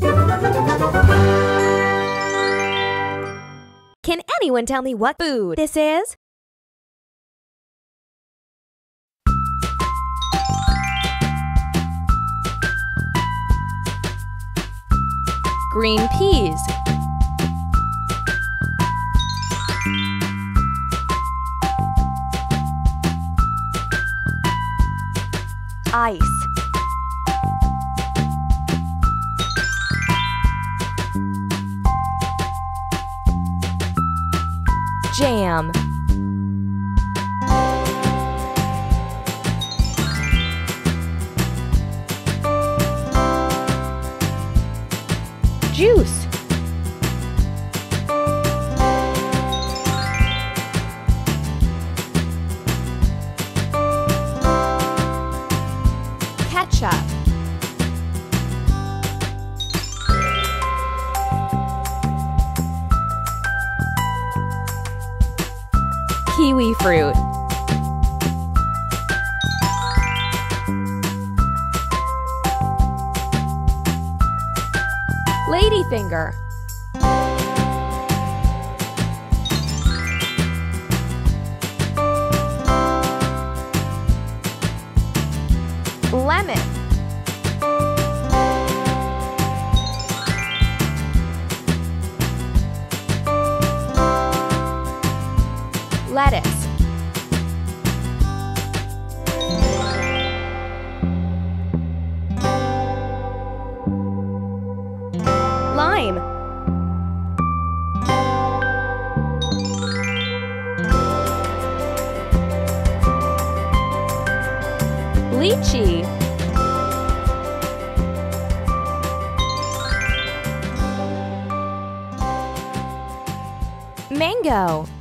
Can anyone tell me what food this is? Green peas. Ice. Jam. Juice. Kiwi fruit. Ladyfinger. Lemon. Lettuce. Lime. Lychee. Mango.